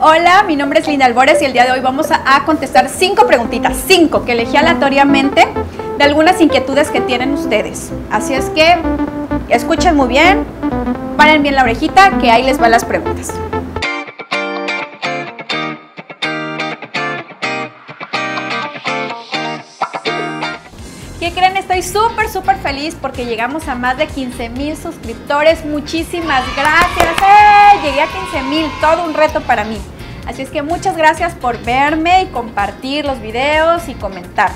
Hola, mi nombre es Linda Albores y el día de hoy vamos a, contestar cinco preguntitas, cinco que elegí aleatoriamente de algunas inquietudes que tienen ustedes. Así es que escuchen muy bien, paren bien la orejita, que ahí les van las preguntas. ¿Qué creen? Estoy súper, súper feliz porque llegamos a más de 15 mil suscriptores. Muchísimas gracias. ¡Eh! Llegué a 15 mil, todo un reto para mí. Así es que muchas gracias por verme y compartir los videos y comentar.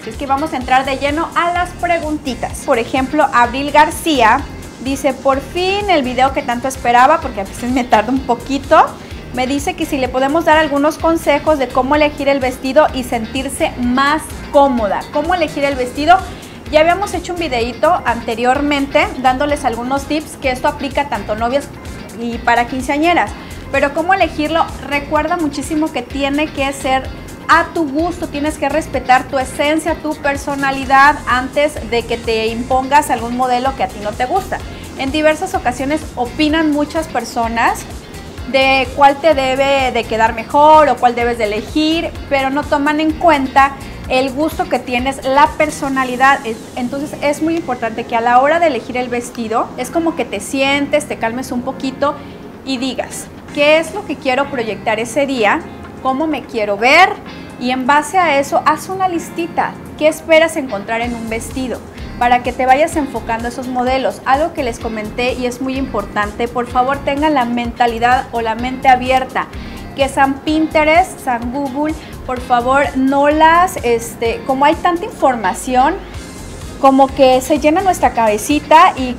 Así es que vamos a entrar de lleno a las preguntitas. Por ejemplo, Abril García dice, por fin el video que tanto esperaba, porque a veces me tarda un poquito. Me dice que si le podemos dar algunos consejos de cómo elegir el vestido y sentirse más cómoda. Cómo elegir el vestido. Ya habíamos hecho un videito anteriormente dándoles algunos tips que esto aplica tanto novias y para quinceañeras. Pero cómo elegirlo, recuerda muchísimo que tiene que ser a tu gusto, tienes que respetar tu esencia, tu personalidad antes de que te impongas algún modelo que a ti no te gusta. En diversas ocasiones opinan muchas personas de cuál te debe de quedar mejor o cuál debes de elegir, pero no toman en cuenta el gusto que tienes, la personalidad. Entonces es muy importante que a la hora de elegir el vestido es como que te sientes, te calmes un poquito y digas, ¿qué es lo que quiero proyectar ese día? ¿Cómo me quiero ver? y en base a eso haz una listita. ¿Qué esperas encontrar en un vestido? Para que te vayas enfocando esos modelos. Algo que les comenté y es muy importante, por favor tengan la mentalidad o la mente abierta. Que San Pinterest, San Google, por favor no las, este, como hay tanta información, como que se llena nuestra cabecita y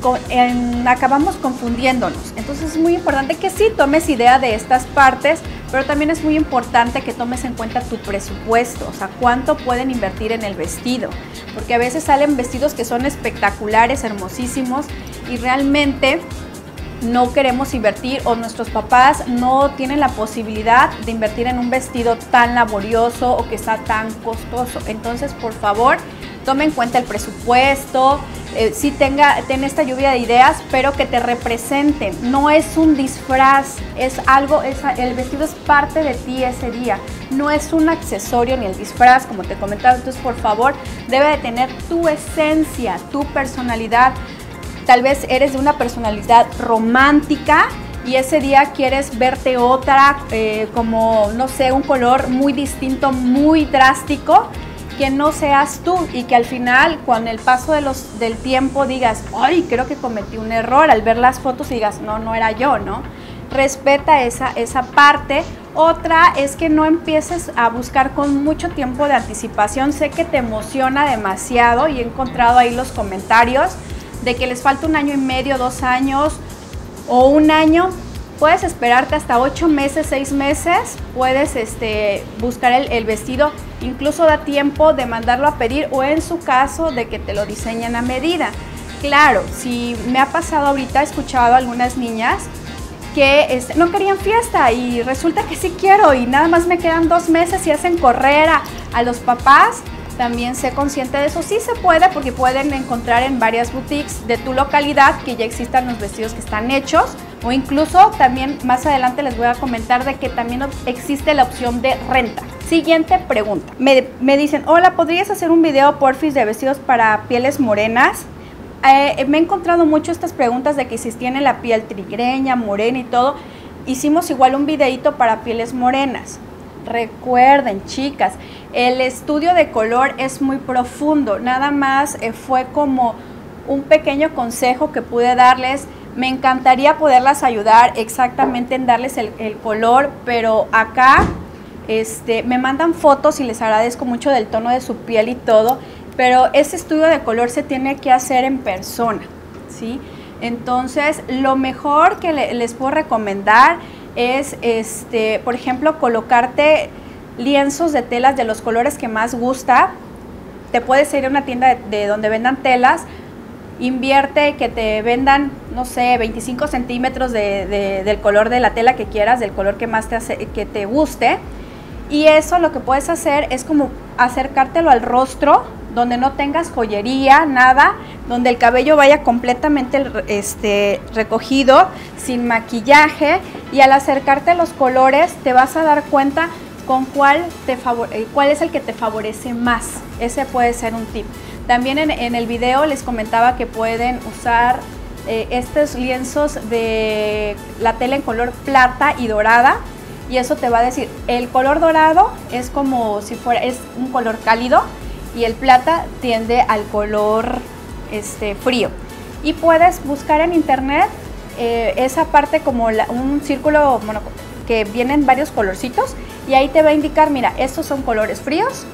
acabamos confundiéndonos. Entonces es muy importante que sí tomes idea de estas partes, pero también es muy importante que tomes en cuenta tu presupuesto, o sea, cuánto pueden invertir en el vestido, porque a veces salen vestidos que son espectaculares, hermosísimos y realmente no queremos invertir o nuestros papás no tienen la posibilidad de invertir en un vestido tan laborioso o que está tan costoso. Entonces, por favor, tome en cuenta el presupuesto, eh, sí tenga, ten esta lluvia de ideas, pero que te representen. No es un disfraz, es algo, es, el vestido es parte de ti ese día. No es un accesorio ni el disfraz, como te comentaba. Entonces, por favor, debe de tener tu esencia, tu personalidad. Tal vez eres de una personalidad romántica y ese día quieres verte otra, eh, como, no sé, un color muy distinto, muy drástico que no seas tú y que al final, con el paso de los, del tiempo, digas, ay, creo que cometí un error al ver las fotos y digas, no, no era yo, ¿no? Respeta esa, esa parte. Otra es que no empieces a buscar con mucho tiempo de anticipación. Sé que te emociona demasiado y he encontrado ahí los comentarios de que les falta un año y medio, dos años o un año puedes esperarte hasta ocho meses, seis meses, puedes este, buscar el, vestido, incluso da tiempo de mandarlo a pedir o en su caso de que te lo diseñen a medida. Claro, si me ha pasado ahorita, he escuchado a algunas niñas que este, no querían fiesta y resulta que sí quiero y nada más me quedan dos meses y hacen correr a, a los papás también sé consciente de eso. Sí se puede porque pueden encontrar en varias boutiques de tu localidad que ya existan los vestidos que están hechos o incluso también más adelante les voy a comentar de que también existe la opción de renta. Siguiente pregunta. Me, me dicen, hola, ¿podrías hacer un video porfis de vestidos para pieles morenas? Eh, me he encontrado mucho estas preguntas de que si tiene la piel trigreña, morena y todo. Hicimos igual un videito para pieles morenas. Recuerden, chicas, el estudio de color es muy profundo. Nada más eh, fue como un pequeño consejo que pude darles. Me encantaría poderlas ayudar exactamente en darles el, color, pero acá este, me mandan fotos y les agradezco mucho del tono de su piel y todo, pero ese estudio de color se tiene que hacer en persona, ¿sí? Entonces, lo mejor que les puedo recomendar es, este, por ejemplo, colocarte lienzos de telas de los colores que más gusta. Te puedes ir a una tienda de, donde vendan telas, invierte que te vendan, no sé, 25 centímetros del color de la tela que quieras, del color que más te, que te guste. Y eso lo que puedes hacer es como acercártelo al rostro, donde no tengas joyería, nada, donde el cabello vaya completamente este, recogido, sin maquillaje y al acercarte a los colores te vas a dar cuenta con cuál, te eh, cuál es el que te favorece más. Ese puede ser un tip. También en, el video les comentaba que pueden usar eh, estos lienzos de la tela en color plata y dorada y eso te va a decir, el color dorado es como si fuera, es un color cálido y el plata tiende al color este, frío. Y puedes buscar en internet eh, esa parte como un círculo bueno, que vienen varios colorcitos y ahí te va a indicar, mira, estos son colores fríos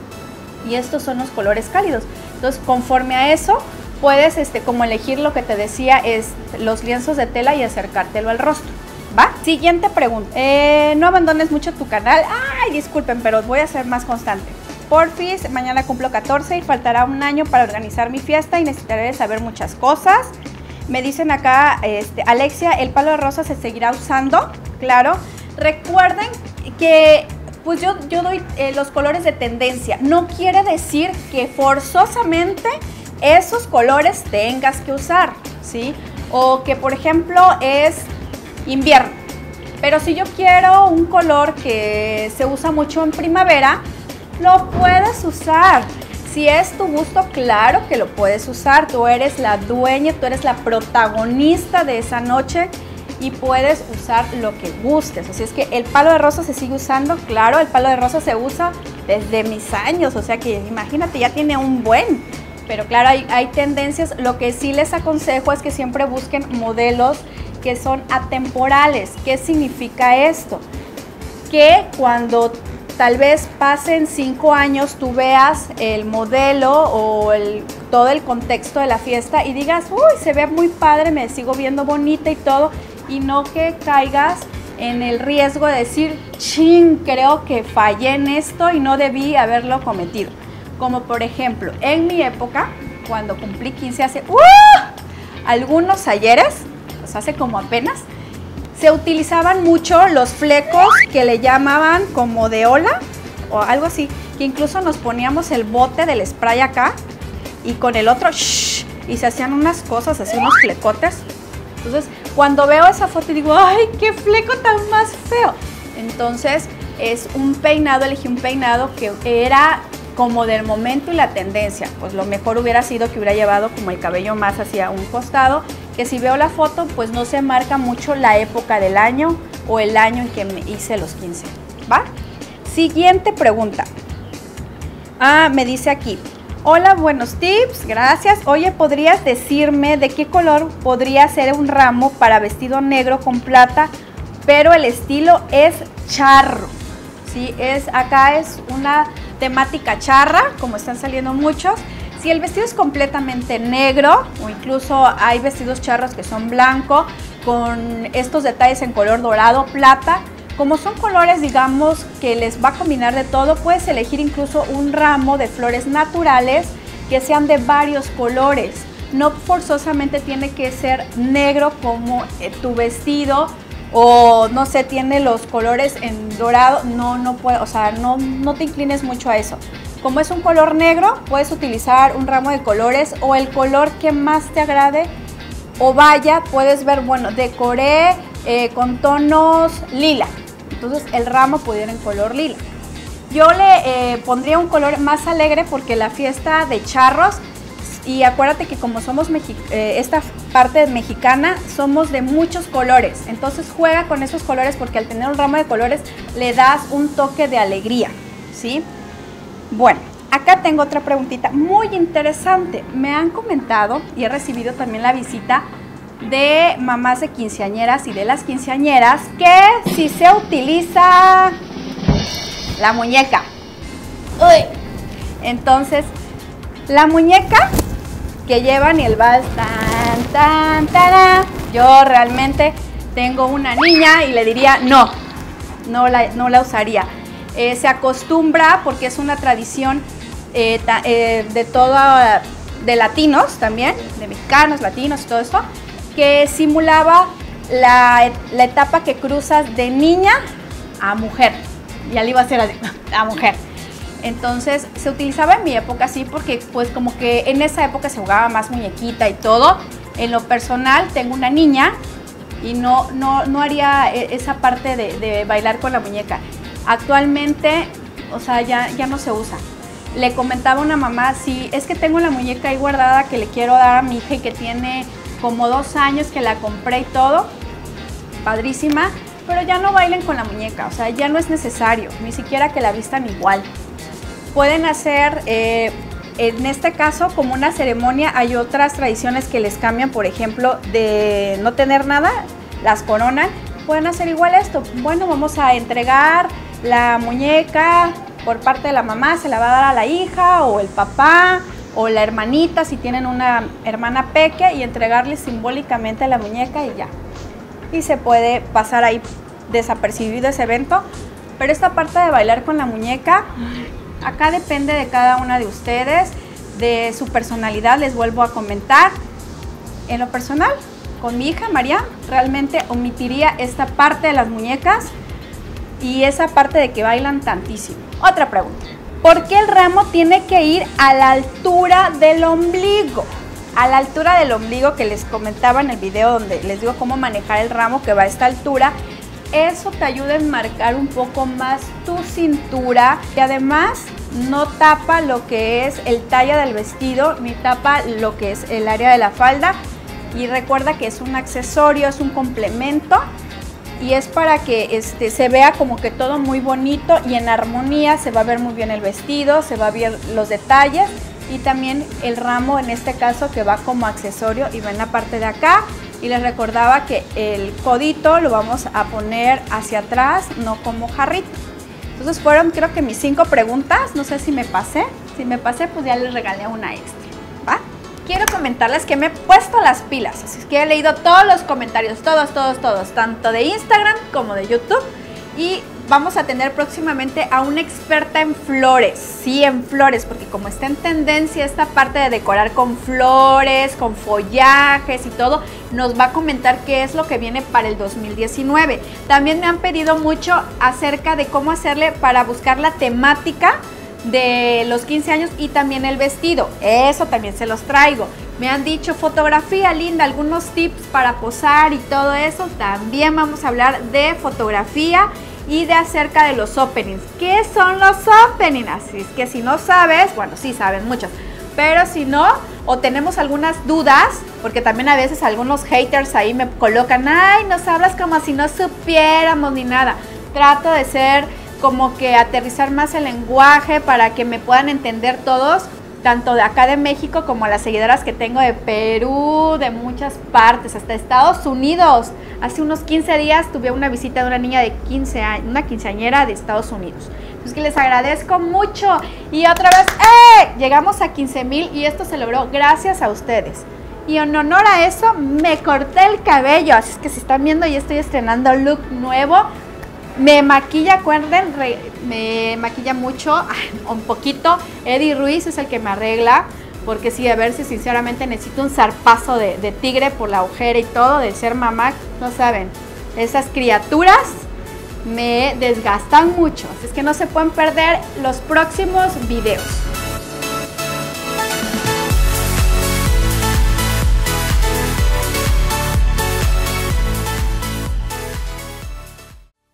y estos son los colores cálidos. Entonces, conforme a eso, puedes este, como elegir lo que te decía, es los lienzos de tela y acercártelo al rostro. ¿Va? Siguiente pregunta. Eh, no abandones mucho tu canal. Ay, disculpen, pero voy a ser más constante. Porfis, mañana cumplo 14 y faltará un año para organizar mi fiesta y necesitaré saber muchas cosas. Me dicen acá, este, Alexia, ¿el palo de rosa se seguirá usando? Claro. Recuerden que pues yo, yo doy eh, los colores de tendencia. No quiere decir que forzosamente esos colores tengas que usar, ¿sí? O que, por ejemplo, es invierno. Pero si yo quiero un color que se usa mucho en primavera, lo puedes usar. Si es tu gusto, claro que lo puedes usar. Tú eres la dueña, tú eres la protagonista de esa noche y puedes usar lo que gustes. Así es que el palo de rosa se sigue usando, claro, el palo de rosa se usa desde mis años, o sea que imagínate, ya tiene un buen. Pero claro, hay, hay tendencias. Lo que sí les aconsejo es que siempre busquen modelos que son atemporales. ¿Qué significa esto? Que cuando tal vez pasen cinco años tú veas el modelo o el, todo el contexto de la fiesta y digas, uy, se ve muy padre, me sigo viendo bonita y todo, y no que caigas en el riesgo de decir, ching, creo que fallé en esto y no debí haberlo cometido. Como por ejemplo, en mi época, cuando cumplí 15 hace ¡uh! algunos ayeres, pues hace como apenas, se utilizaban mucho los flecos que le llamaban como de ola o algo así, que incluso nos poníamos el bote del spray acá y con el otro y se hacían unas cosas, así unos flecotes. Entonces, cuando veo esa foto digo, ¡ay, qué fleco tan más feo! Entonces, es un peinado, elegí un peinado que era como del momento y la tendencia. Pues lo mejor hubiera sido que hubiera llevado como el cabello más hacia un costado, que si veo la foto, pues no se marca mucho la época del año o el año en que me hice los 15. ¿Va? Siguiente pregunta. Ah, me dice aquí, Hola, buenos tips, gracias. Oye, ¿podrías decirme de qué color podría ser un ramo para vestido negro con plata, pero el estilo es charro? Sí, es, acá es una temática charra, como están saliendo muchos. Si el vestido es completamente negro, o incluso hay vestidos charros que son blanco, con estos detalles en color dorado, plata, como son colores, digamos, que les va a combinar de todo, puedes elegir incluso un ramo de flores naturales que sean de varios colores. No forzosamente tiene que ser negro como eh, tu vestido o no sé, tiene los colores en dorado, no, no puede, o sea, no, no te inclines mucho a eso. Como es un color negro, puedes utilizar un ramo de colores o el color que más te agrade o vaya, puedes ver, bueno, decoré eh, con tonos lila, entonces el ramo pudiera en color lila. Yo le eh, pondría un color más alegre porque la fiesta de charros, y acuérdate que como somos eh, esta parte mexicana, somos de muchos colores. Entonces juega con esos colores porque al tener un ramo de colores le das un toque de alegría, ¿sí? Bueno, acá tengo otra preguntita muy interesante. Me han comentado y he recibido también la visita de mamás de quinceañeras y de las quinceañeras que si se utiliza la muñeca. Uy. Entonces, la muñeca que llevan y el vals tan tan tan. Yo realmente tengo una niña y le diría no, no la, no la usaría. Eh, se acostumbra porque es una tradición eh, eh, de todo, de latinos también, de mexicanos, latinos y todo esto que simulaba la, etapa que cruzas de niña a mujer. Ya le iba a ser a, mujer. Entonces se utilizaba en mi época así porque pues como que en esa época se jugaba más muñequita y todo. En lo personal tengo una niña y no, no, no haría esa parte de bailar con la muñeca. Actualmente, o sea, ya, ya no se usa le comentaba una mamá, sí, es que tengo la muñeca ahí guardada que le quiero dar a mi hija y que tiene como dos años que la compré y todo, padrísima, pero ya no bailen con la muñeca, o sea, ya no es necesario, ni siquiera que la vistan igual. Pueden hacer, eh, en este caso, como una ceremonia, hay otras tradiciones que les cambian, por ejemplo, de no tener nada, las coronan, pueden hacer igual esto. Bueno, vamos a entregar la muñeca, por parte de la mamá se la va a dar a la hija o el papá o la hermanita si tienen una hermana peque y entregarle simbólicamente la muñeca y ya. Y se puede pasar ahí desapercibido ese evento. Pero esta parte de bailar con la muñeca, acá depende de cada una de ustedes, de su personalidad, les vuelvo a comentar. En lo personal, con mi hija María, realmente omitiría esta parte de las muñecas y esa parte de que bailan tantísimo. Otra pregunta. ¿Por qué el ramo tiene que ir a la altura del ombligo? A la altura del ombligo que les comentaba en el video donde les digo cómo manejar el ramo que va a esta altura. Eso te ayuda a marcar un poco más tu cintura y además no tapa lo que es el talla del vestido ni tapa lo que es el área de la falda. Y recuerda que es un accesorio, es un complemento y es para que este, se vea como que todo muy bonito y en armonía, se va a ver muy bien el vestido, se va a ver los detalles y también el ramo en este caso que va como accesorio y va en la parte de acá y les recordaba que el codito lo vamos a poner hacia atrás, no como jarrito. Entonces fueron creo que mis cinco preguntas, no sé si me pasé, si me pasé pues ya les regalé una extra, ¿va? Quiero comentarles que me he puesto las pilas, así que he leído todos los comentarios, todos, todos, todos, tanto de Instagram como de YouTube y vamos a tener próximamente a una experta en flores, sí, en flores, porque como está en tendencia esta parte de decorar con flores, con follajes y todo, nos va a comentar qué es lo que viene para el 2019. También me han pedido mucho acerca de cómo hacerle para buscar la temática de los 15 años y también el vestido. Eso también se los traigo. Me han dicho fotografía linda, algunos tips para posar y todo eso. También vamos a hablar de fotografía y de acerca de los openings. ¿Qué son los openings? Así es que si no sabes, bueno, sí saben muchos, pero si no, o tenemos algunas dudas, porque también a veces algunos haters ahí me colocan, ay, nos hablas como si no supiéramos ni nada. Trato de ser como que aterrizar más el lenguaje para que me puedan entender todos, tanto de acá de México como las seguidoras que tengo de Perú, de muchas partes, hasta Estados Unidos. Hace unos 15 días tuve una visita de una niña de 15 años, una quinceañera de Estados Unidos. Entonces les agradezco mucho. Y otra vez, ¡eh! Llegamos a 15 mil y esto se logró gracias a ustedes. Y en honor a eso me corté el cabello. Así es que si están viendo, ya estoy estrenando look nuevo me maquilla, acuerden, me maquilla mucho, un poquito. Eddie Ruiz es el que me arregla, porque sí, a ver si sinceramente necesito un zarpazo de, tigre por la ojera y todo, de ser mamá, no saben. Esas criaturas me desgastan mucho, es que no se pueden perder los próximos videos.